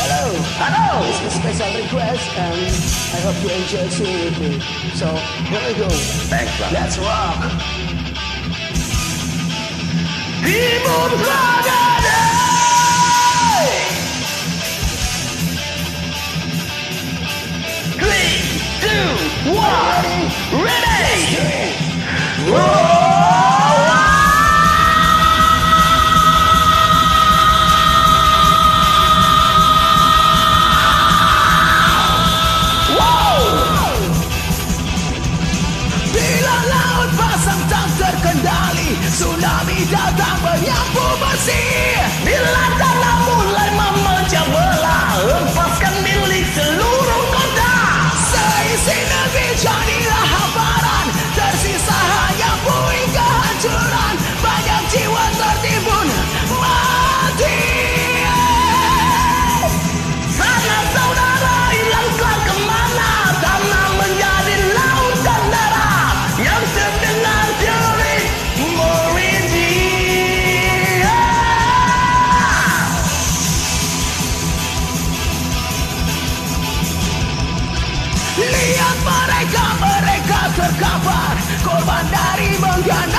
Hello. Hello. This is a special request and I hope you enjoy singing with me. So here we go. Thanks, brother. Let's rock. Timur Kadade. Three, two, one, Tsunami datang menyapu bersih. Bila tanah terkapar Korban dari mengganasnya